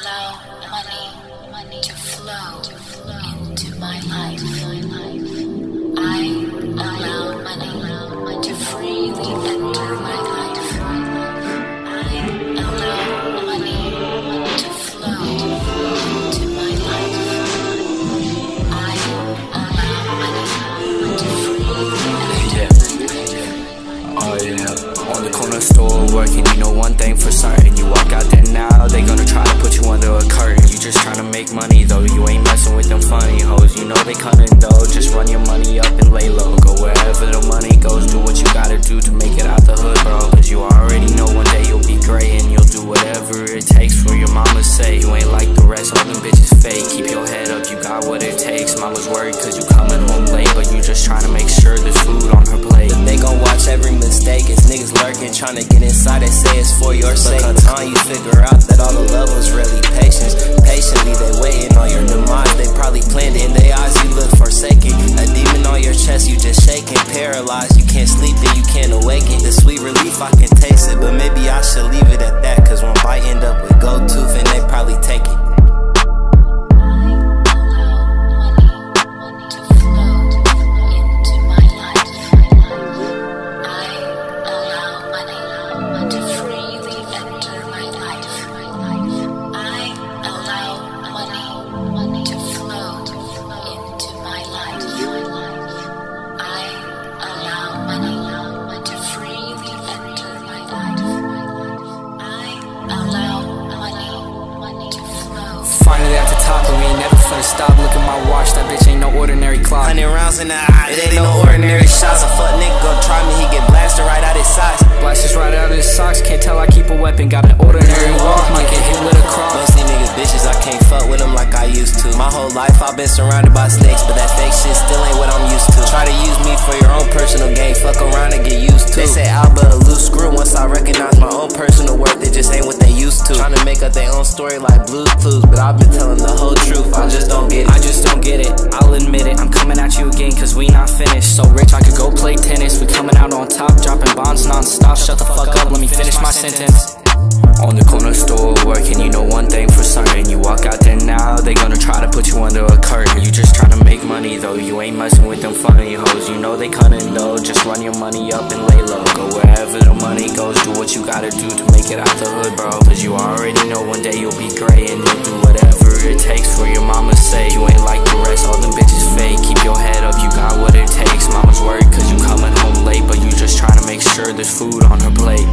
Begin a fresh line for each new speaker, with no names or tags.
allow money, money to flow to flow into my life. My life. I allow money to freely enter my life. I allow money to flow into my life. I allow money to freely enter
Oh yeah, on the corner store working, you know one thing for certain. You walk out there now, they gonna try to put you under a curtain. You just tryna make money though, you ain't messing with them funny hoes. You know they coming though, just run your money up and lay low. Go wherever the money goes, do what you gotta do to make it out the hood, bro. Cause you already know one day you'll be great and you'll do whatever it takes for your mama's sake. You ain't like the rest, all them bitches fake. Keep your head up, you got what it takes. Mama's worried cause you coming home late, but you just tryna make
Niggas lurking, tryna get inside. They say it's for your sake. But time you figure out that all the love was really patience. Patiently, they waiting on your demise. They probably and
we ain't never finna stop. Look at my watch, that bitch ain't no ordinary clock.
Hundred rounds in the eye, it ain't no ordinary shots. A fuck nigga gon' try me, he get blasted right out his socks.
Blast is right out his socks, can't tell I keep a weapon. Got an ordinary walk, might get hit with a cross.
Mostly niggas bitches, I can't fuck with them like I used to. My whole life I've been surrounded by snakes, but that fake shit still ain't what I'm used to. Try to use me for your own personal gain, fuck around and get used to. They say Alba a loose screw once I recognize my own personal worth, it just ain't what they used Trying to make up their own story like Blue's but I've been telling the whole truth, I just don't get it.
I just don't get it, I'll admit it. I'm coming at you again, cause we not finished. So rich, I could go play tennis. We coming out on top, dropping bonds non-stop. Shut the fuck up, let me finish my sentence. On the corner store working, you know one thing for certain. You walk out there now, they gonna try to put you under a curtain. You just tryna make money though, you ain't messing with them funny hoes. You know they cunning though, just run your money up and lay low. Go the money goes, do what you gotta do to make it out the hood, bro. Cause you already know one day you'll be gray and you'll do whatever it takes for your mama's sake. You ain't like the rest, all them bitches fake. Keep your head up, you got what it takes. Mama's worried cause you coming home late, but you just trying to make sure there's food on her plate.